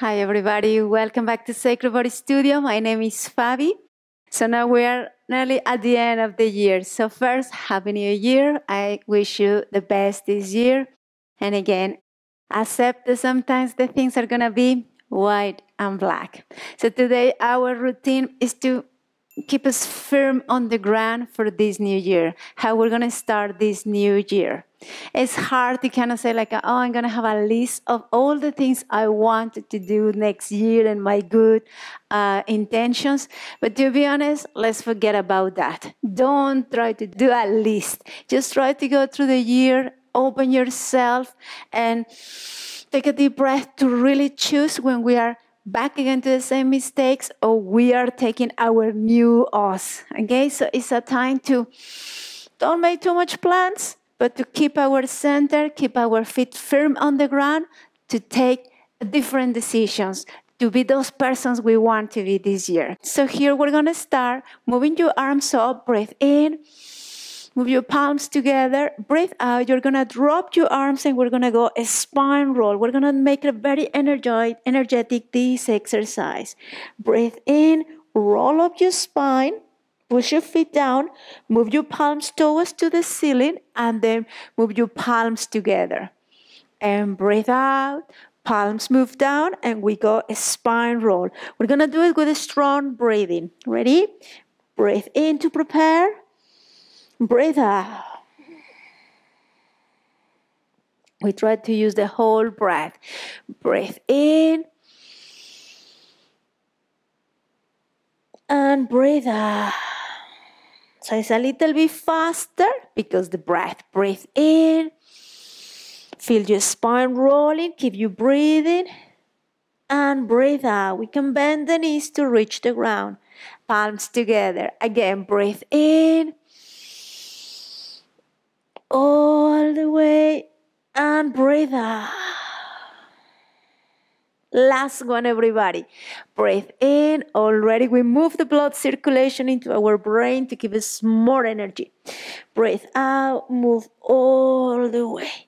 Hi, everybody. Welcome back to Sacred Body Studio. My name is Fabi. So now we are nearly at the end of the year. So, first, Happy New Year. I wish you the best this year. And again, accept that sometimes the things are going to be white and black. So, today, our routine is to keep us firm on the ground for this new year, how we're going to start this new year. It's hard to kind of say, like, oh, I'm going to have a list of all the things I wanted to do next year and my good uh, intentions. But to be honest, let's forget about that. Don't try to do a list. Just try to go through the year, open yourself, and take a deep breath to really choose when we are back again to the same mistakes or we are taking our new us. Okay, so it's a time to don't make too much plans, but to keep our center, keep our feet firm on the ground, to take different decisions, to be those persons we want to be this year. So here we're gonna start moving your arms up, breathe in Move your palms together. Breathe out. You're going to drop your arms and we're going to go a spine roll. We're going to make it very energetic this exercise. Breathe in. Roll up your spine. Push your feet down. Move your palms towards to the ceiling and then move your palms together. And breathe out. Palms move down and we go a spine roll. We're to do it with a strong breathing. Ready? Breathe in to prepare. Breathe out. We try to use the whole breath. Breathe in. And breathe out. So it's a little bit faster because the breath. Breathe in. Feel your spine rolling. Keep you breathing. And breathe out. We can bend the knees to reach the ground. Palms together. Again, breathe in all the way and breathe out. Last one, everybody. Breathe in. Already we move the blood circulation into our brain to give us more energy. Breathe out. Move all the way.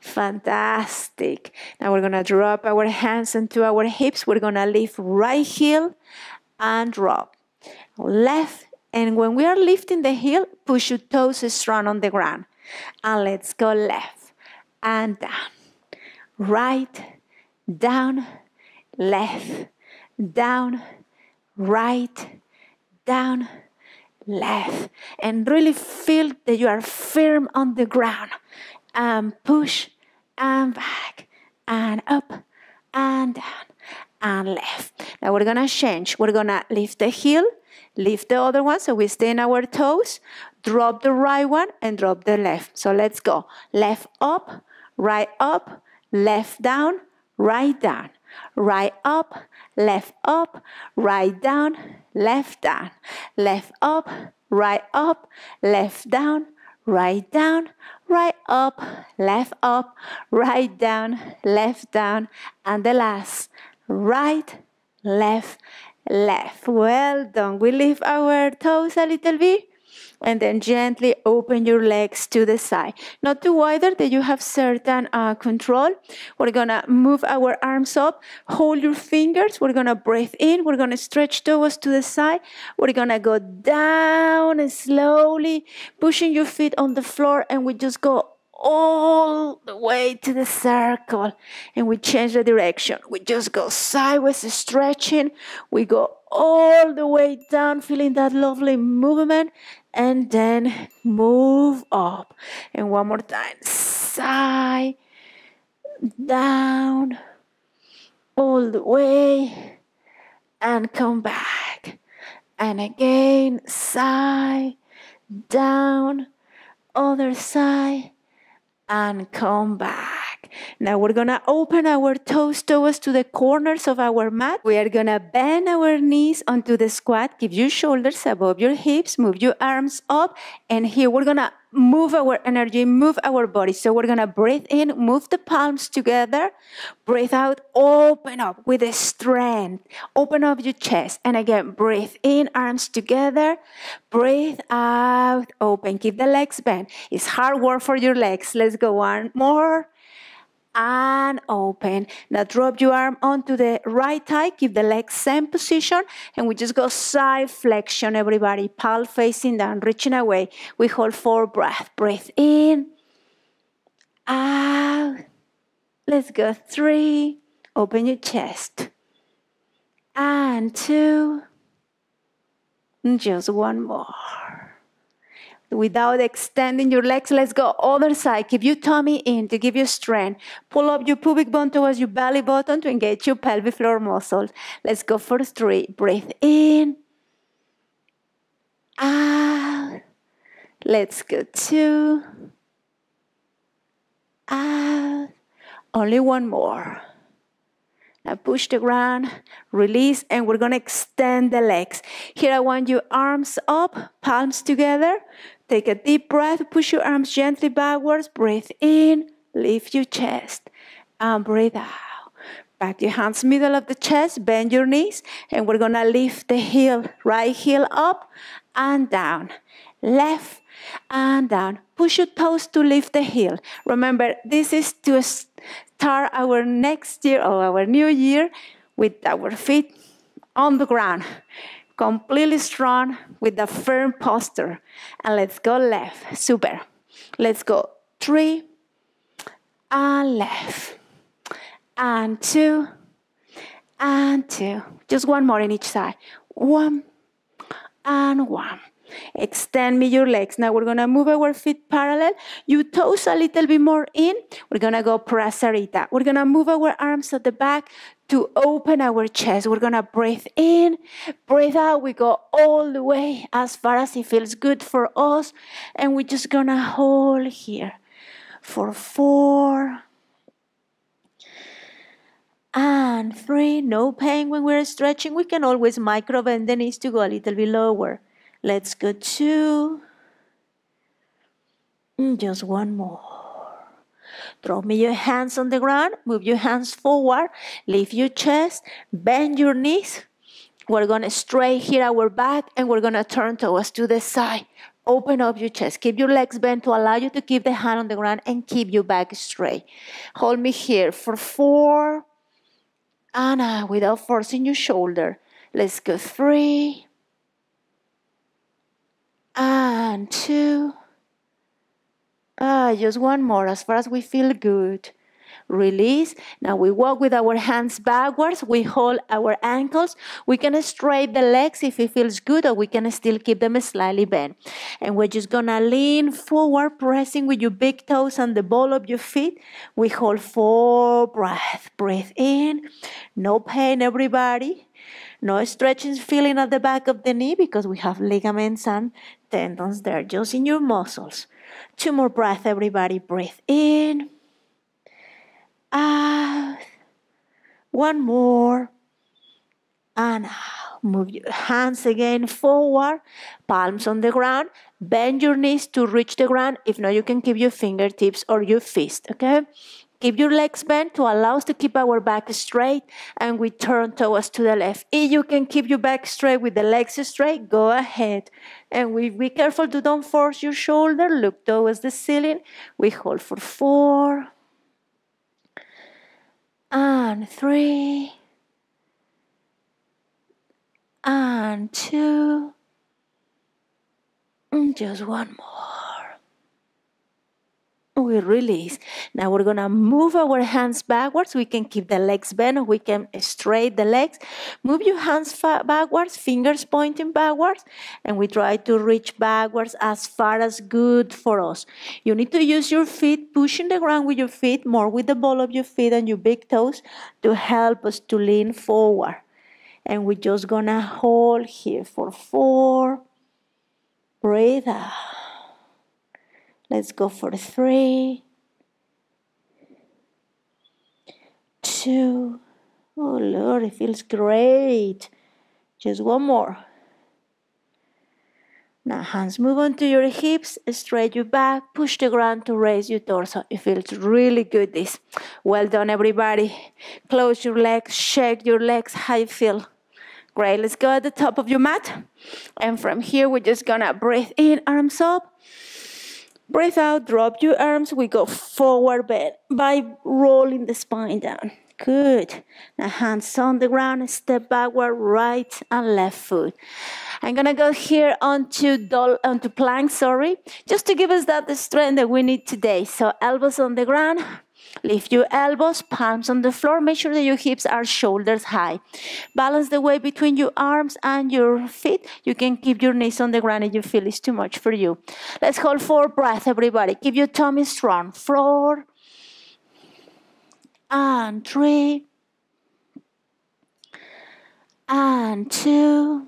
Fantastic. Now we're going to drop our hands into our hips. We're going to lift right heel and drop. Left. And when we are lifting the heel, push your toes strong on the ground. And let's go left and down, right, down, left, down, right, down, left. And really feel that you are firm on the ground. And push and back and up and down and left. Now we're gonna change. We're gonna lift the heel, lift the other one so we stay in our toes, drop the right one and drop the left. So let's go. Left up, right up, left down, right down. Right up, left up, right down, left down. Left up, right up, left down, right down, right up, left up, right down, left down. And the last, right, left, left. Well done. We lift our toes a little bit and then gently open your legs to the side. Not too wider that you have certain uh, control. We're gonna move our arms up, hold your fingers. We're gonna breathe in. We're gonna stretch toes to the side. We're gonna go down and slowly pushing your feet on the floor, and we just go all the way to the circle and we change the direction. We just go sideways, stretching. We go all the way down, feeling that lovely movement and then move up. And one more time, side, down, all the way, and come back. And again, side, down, other side, and come back. Now we're gonna open our toes towards to the corners of our mat. We are gonna bend our knees onto the squat. Keep your shoulders above your hips. Move your arms up. And here we're gonna move our energy, move our body. So we're gonna breathe in, move the palms together, breathe out, open up with a strength, open up your chest. And again, breathe in, arms together, breathe out, open. Keep the legs bent. It's hard work for your legs. Let's go one more and open. Now drop your arm onto the right thigh, keep the leg same position, and we just go side flexion, everybody. Palm facing down, reaching away. We hold four breath. Breathe in, out. Let's go three. Open your chest. And two. And Just one more without extending your legs. Let's go other side. Keep your tummy in to give you strength. Pull up your pubic bone towards your belly button to engage your pelvic floor muscles. Let's go for three. Breathe in. Out. Let's go two. Out. Only one more. Now push the ground, release, and we're gonna extend the legs. Here I want your arms up, palms together. Take a deep breath, push your arms gently backwards, breathe in, lift your chest, and breathe out. Back your hands middle of the chest, bend your knees, and we're gonna lift the heel, right heel up and down, left and down. Push your toes to lift the heel. Remember, this is to start our next year or our new year with our feet on the ground completely strong with a firm posture. And let's go left. Super. Let's go three and left. And two and two. Just one more in each side. One and one. Extend me your legs. Now we're gonna move our feet parallel. You toes a little bit more in. We're gonna go prasarita. We're gonna move our arms at the back to open our chest. We're gonna breathe in, breathe out. We go all the way as far as it feels good for us. And we're just gonna hold here for four and three. No pain when we're stretching. We can always micro bend the knees to go a little bit lower. Let's go two. Mm, just one more. Drop me your hands on the ground, move your hands forward, lift your chest, bend your knees. We're gonna straight here our back and we're gonna turn towards to the side. Open up your chest. Keep your legs bent to allow you to keep the hand on the ground and keep your back straight. Hold me here for four. Anna, without forcing your shoulder. Let's go three and two. Ah, just one more as far as we feel good. Release. Now we walk with our hands backwards. We hold our ankles. We can straighten the legs if it feels good, or we can still keep them slightly bent. And we're just gonna lean forward, pressing with your big toes on the ball of your feet. We hold four breath. Breathe in. No pain, everybody. No stretching feeling at the back of the knee because we have ligaments and tendons there, just in your muscles. Two more breaths, everybody. Breathe in, out. One more, and out. Move your hands again forward, palms on the ground. Bend your knees to reach the ground. If not, you can keep your fingertips or your fist, okay? Keep your legs bent to allow us to keep our back straight and we turn towards to the left. If you can keep your back straight with the legs straight, go ahead. And we be careful to don't force your shoulder. Look towards the ceiling. We hold for four and three and two and just one more we release. Now we're gonna move our hands backwards. We can keep the legs bent, or we can straight the legs. Move your hands backwards, fingers pointing backwards, and we try to reach backwards as far as good for us. You need to use your feet, pushing the ground with your feet, more with the ball of your feet and your big toes to help us to lean forward. And we're just gonna hold here for four. Breathe out. Let's go for three, two. Oh Lord, it feels great. Just one more. Now hands move onto your hips, straight your back, push the ground to raise your torso. It feels really good this. Well done everybody. Close your legs, shake your legs, how you feel. Great, let's go at the top of your mat. And from here we're just gonna breathe in, arms up Breathe out, drop your arms. We go forward bend by rolling the spine down. Good. Now hands on the ground, step backward, right and left foot. I'm gonna go here onto doll, onto plank, sorry, just to give us that the strength that we need today. So elbows on the ground, Lift your elbows, palms on the floor. Make sure that your hips are shoulders high. Balance the weight between your arms and your feet. You can keep your knees on the ground if you feel it's too much for you. Let's hold for breath, everybody. Keep your tummy strong. Four and three and two.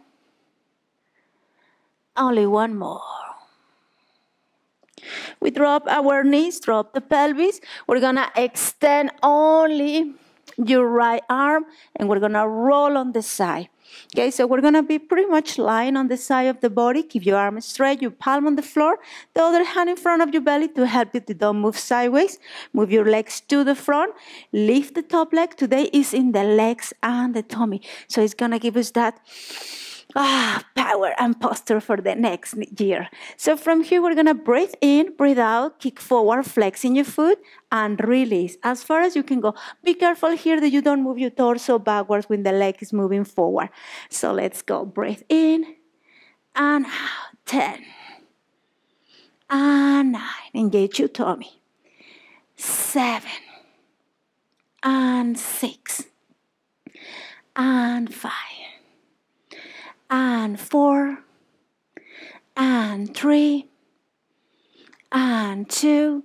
Only one more. We drop our knees, drop the pelvis. We're gonna extend only your right arm and we're gonna roll on the side. Okay, so we're gonna be pretty much lying on the side of the body. Keep your arm straight, your palm on the floor, the other hand in front of your belly to help you to don't move sideways. Move your legs to the front. Lift the top leg. Today is in the legs and the tummy. So it's gonna give us that ah, power and posture for the next year. So from here, we're gonna breathe in, breathe out, kick forward, flexing your foot, and release as far as you can go. Be careful here that you don't move your torso backwards when the leg is moving forward. So let's go. Breathe in and out. 10 and 9. Engage your tummy. 7 and 6 and 5 and four and three and two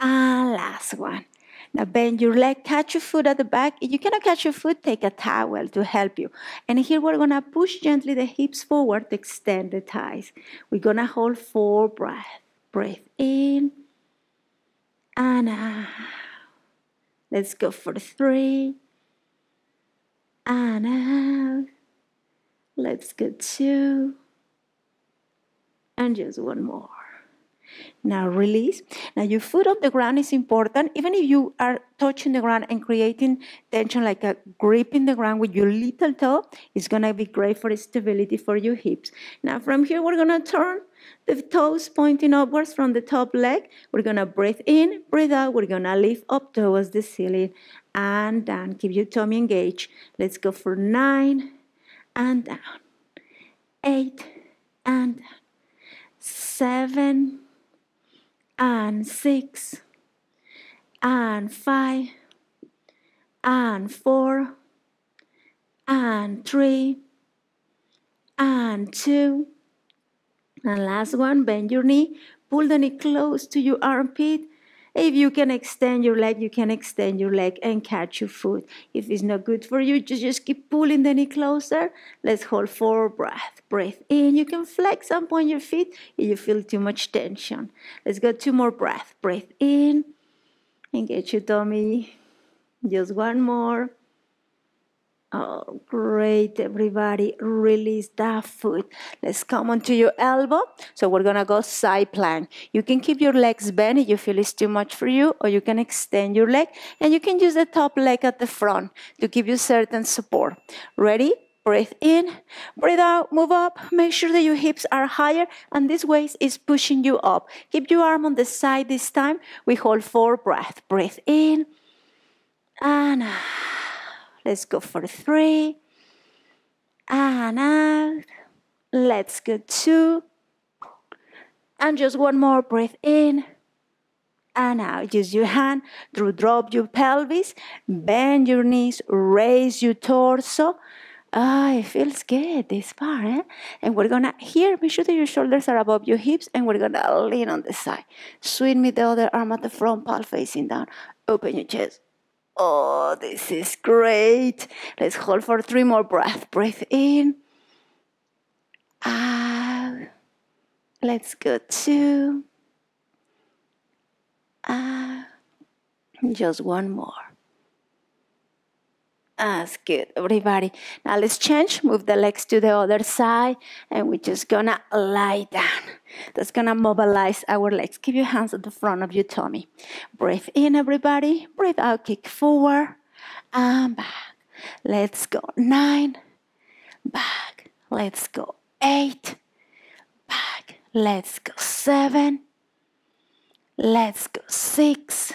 and last one. Now bend your leg, catch your foot at the back. If you cannot catch your foot, take a towel to help you. And here we're gonna push gently the hips forward to extend the thighs. We're gonna hold four breaths. Breathe in and out. Let's go for three and out. Let's get two. And just one more. Now release. Now your foot on the ground is important. Even if you are touching the ground and creating tension like a grip in the ground with your little toe, it's gonna be great for stability for your hips. Now from here, we're gonna turn the toes pointing upwards from the top leg. We're gonna breathe in, breathe out. We're gonna lift up towards the ceiling and down. Keep your tummy engaged. Let's go for nine, and down. Eight and down. Seven and six and five and four and three and two. And last one, bend your knee, pull the knee close to your armpit if you can extend your leg, you can extend your leg and catch your foot. If it's not good for you, just, just keep pulling the knee closer. Let's hold for breath. Breathe in. You can flex and point your feet if you feel too much tension. Let's go two more breaths. Breathe in. Engage your tummy. Just one more. Oh, great, everybody. Release that foot. Let's come onto your elbow. So we're gonna go side plank. You can keep your legs bent if you feel it's too much for you, or you can extend your leg, and you can use the top leg at the front to give you certain support. Ready? Breathe in, breathe out, move up. Make sure that your hips are higher, and this waist is pushing you up. Keep your arm on the side this time. We hold four breath. Breathe in and out. Let's go for three. And out. Let's go two. And just one more breath in and out. Use your hand to drop your pelvis, bend your knees, raise your torso. Ah, it feels good this far, eh? And we're gonna here, make sure that your shoulders are above your hips, and we're gonna lean on the side. Swing me the other arm at the front, palm facing down. Open your chest. Oh, this is great. Let's hold for three more breaths. Breathe in. Out. Let's go two. Out. Ah, just one more. That's good, everybody. Now let's change. Move the legs to the other side, and we're just gonna lie down. That's gonna mobilize our legs. Keep your hands at the front of your tummy. Breathe in, everybody. Breathe out, kick forward and back. Let's go. Nine, back. Let's go. Eight, back. Let's go. Seven, Let's go six.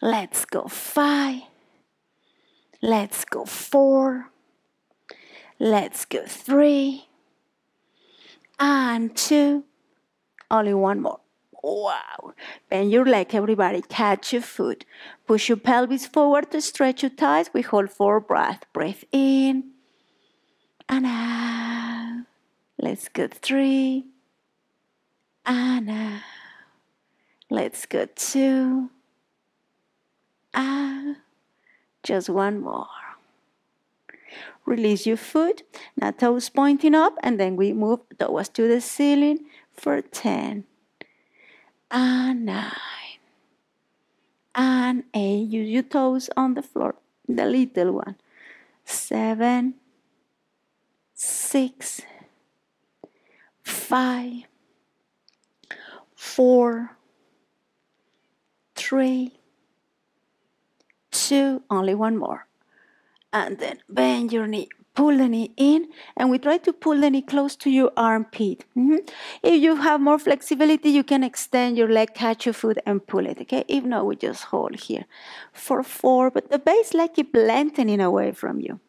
Let's go five. Let's go four. Let's go three. And two. Only one more. Wow. Bend your leg, everybody. Catch your foot. Push your pelvis forward to stretch your thighs. We hold for breath. Breathe in and out. Let's go three and out. Let's go two and just one more. Release your foot. Now toes pointing up, and then we move towards to the ceiling for 10 and 9 and 8. Use your toes on the floor, the little one. 7 6 5 4 3 2 only one more. And then bend your knee pull the knee in and we try to pull the knee close to your armpit. Mm-hmm. if you have more flexibility you can extend your leg catch your foot and pull it okay? If not we just hold here for four but the base leg keep lengthening away from you.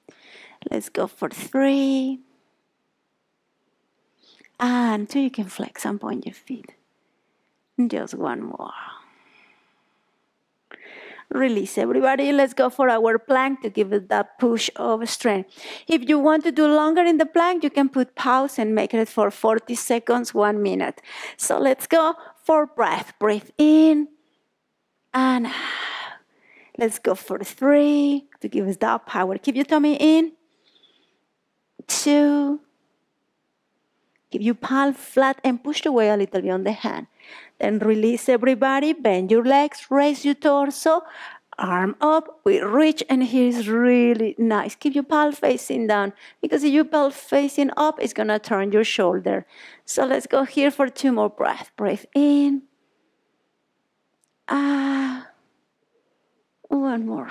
Let's go for three. And two you can flex and point your feet. Just one more release everybody. Let's go for our plank to give it that push of strength. If you want to do longer in the plank you can put pause and make it for 40 seconds one minute. So let's go for breath. Breathe in and let's go for three to give us that power. Keep your tummy in. Two Keep your palm flat and push away a little bit on the hand. Then release everybody, bend your legs, raise your torso, arm up, we reach, and here is really nice. Keep your palm facing down because if your palm facing up, it's gonna turn your shoulder. So let's go here for two more breaths. Breathe in. Ah. One more.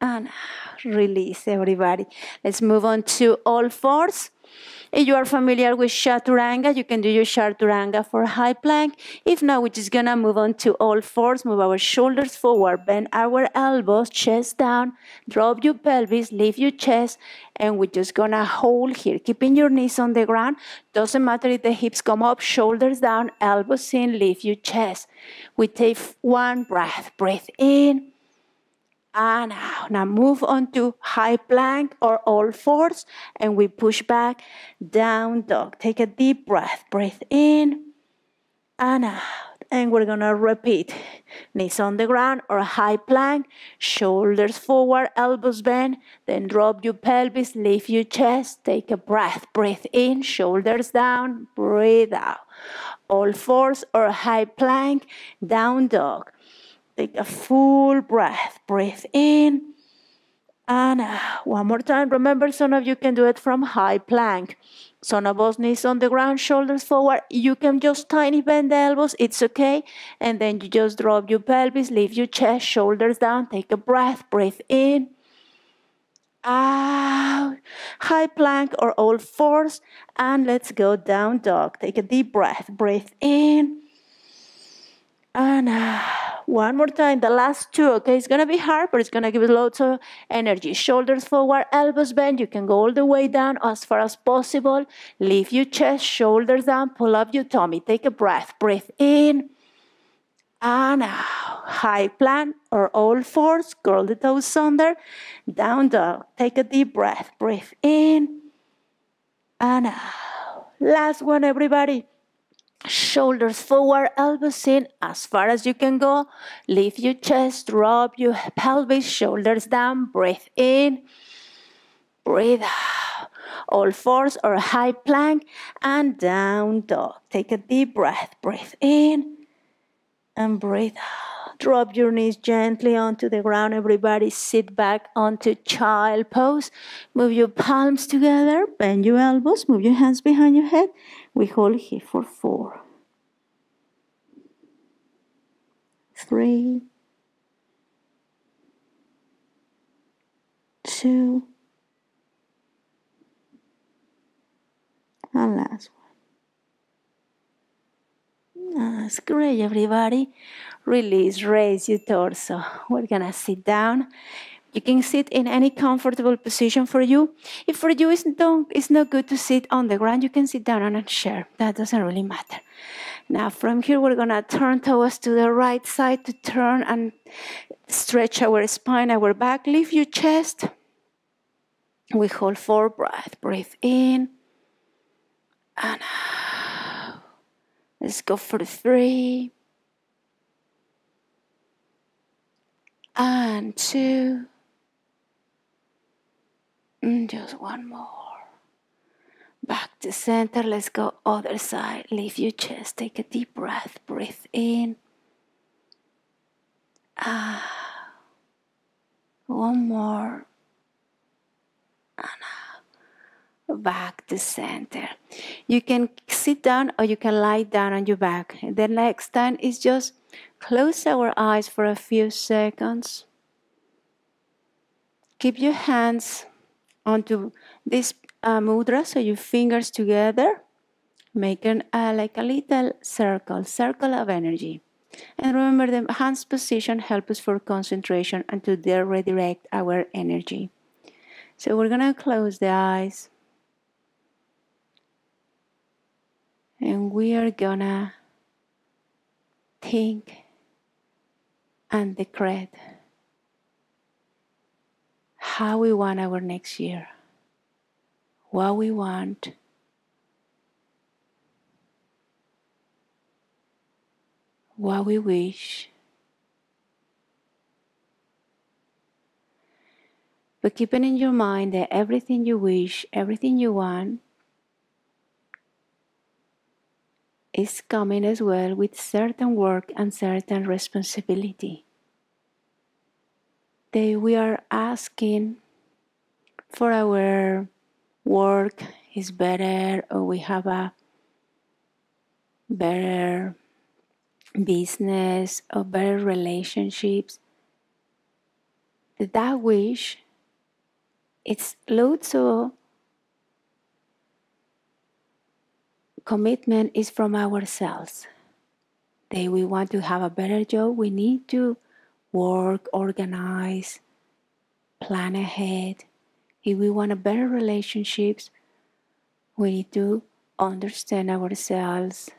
And release everybody. Let's move on to all fours. If you are familiar with chaturanga, you can do your chaturanga for high plank. If not, we're just gonna move on to all fours, move our shoulders forward, bend our elbows, chest down, drop your pelvis, lift your chest, and we're just gonna hold here, keeping your knees on the ground. Doesn't matter if the hips come up, shoulders down, elbows in, lift your chest. We take one breath, breathe in and out. Now move on to high plank or all fours and we push back, down dog. Take a deep breath. Breathe in and out. And we're gonna repeat. Knees on the ground or high plank, shoulders forward, elbows bent, then drop your pelvis, lift your chest, take a breath. Breathe in, shoulders down, breathe out. All fours or high plank, down dog. Take a full breath. Breathe in and out. One more time. Remember, some of you can do it from high plank. Some of us knees on the ground, shoulders forward. You can just tiny bend the elbows. It's okay. And then you just drop your pelvis, leave your chest, shoulders down. Take a breath. Breathe in. Out. High plank or all fours. And let's go down dog. Take a deep breath. Breathe in. And out one more time, the last two, okay? It's gonna be hard, but it's gonna give lots of energy. Shoulders forward, elbows bent. You can go all the way down as far as possible. Lift your chest, shoulders down, pull up your tummy. Take a breath. Breathe in and out. High plank or all fours, curl the toes under, down dog. Take a deep breath. Breathe in and out. Last one, everybody shoulders forward, elbows in as far as you can go. Lift your chest, drop your pelvis, shoulders down, breathe in, breathe out. All fours or high plank and down dog. Take a deep breath, breathe in and breathe out. Drop your knees gently onto the ground. Everybody sit back onto child pose. Move your palms together, bend your elbows, move your hands behind your head we hold here for four, three, two, and last one. Ah, That's great, everybody. Release, raise your torso. We're gonna sit down. You can sit in any comfortable position for you. If for you it's not, it's not good to sit on the ground, you can sit down on a chair. That doesn't really matter. Now, from here, we're gonna turn towards to the right side to turn and stretch our spine, our back. Lift your chest. We hold four breath. Breathe in and out. Let's go for three and two just one more. Back to center. Let's go other side. Lift your chest. Take a deep breath. Breathe in. Ah. One more. And out. Back to center. You can sit down or you can lie down on your back. The next time is just close our eyes for a few seconds. Keep your hands onto this uh, mudra, so your fingers together, making uh, like a little circle, circle of energy. And remember the hands position helps us for concentration and to redirect our energy. So we're gonna close the eyes. And we are gonna think and decrete how we want our next year, what we want, what we wish. But keeping in your mind that everything you wish, everything you want, is coming as well with certain work and certain responsibility that we are asking for our work is better or we have a better business or better relationships. That that wish it's loads of commitment is from ourselves. That we want to have a better job. We need to work, organize, plan ahead. If we want a better relationships, we need to understand ourselves,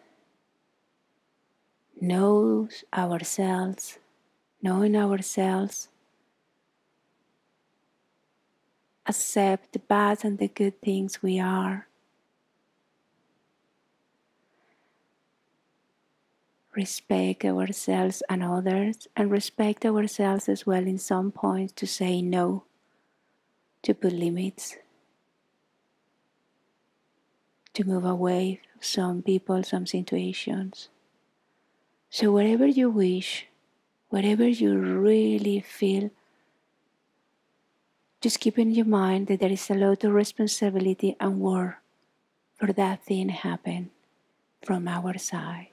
know ourselves, knowing ourselves, accept the bad and the good things we are. Respect ourselves and others, and respect ourselves as well in some points to say no, to put limits, to move away some people, some situations. So, whatever you wish, whatever you really feel, just keep in your mind that there is a lot of responsibility and work for that thing happen from our side.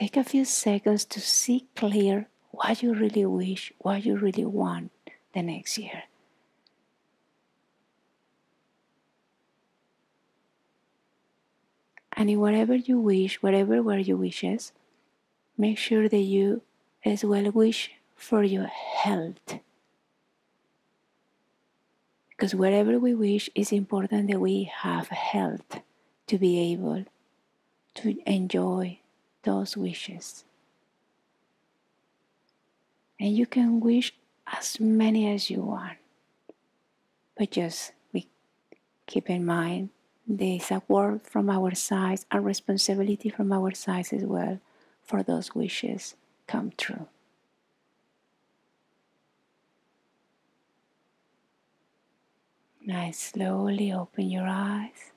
Take a few seconds to see clear what you really wish, what you really want the next year. And in whatever you wish, whatever were your wishes, make sure that you as well wish for your health. Because whatever we wish, is important that we have health to be able to enjoy those wishes. And you can wish as many as you want. But just we keep in mind there is a word from our side and responsibility from our side as well for those wishes come true. Now slowly open your eyes.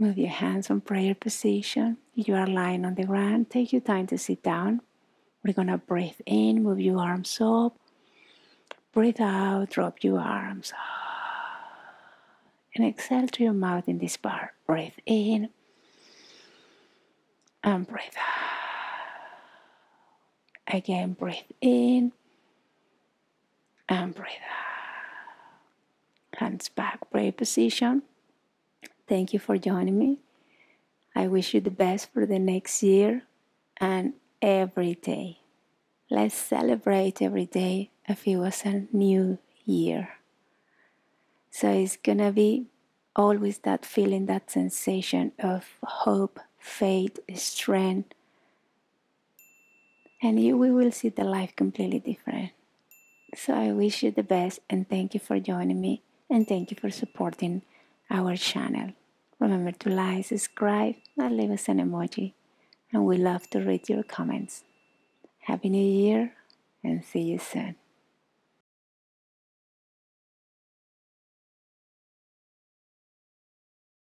Move your hands on prayer position. If you are lying on the ground, take your time to sit down. We're gonna breathe in, move your arms up. Breathe out, drop your arms. And exhale through your mouth in this part. Breathe in and breathe out. Again, breathe in And breathe out. Hands back, prayer position. Thank you for joining me. I wish you the best for the next year and every day. Let's celebrate every day if it was a new year. So it's gonna be always that feeling, that sensation of hope, faith, strength, and you we will see the life completely different. So I wish you the best and thank you for joining me and thank you for supporting our channel. Remember to like, subscribe, and leave us an emoji. And we love to read your comments. Happy New Year and see you soon.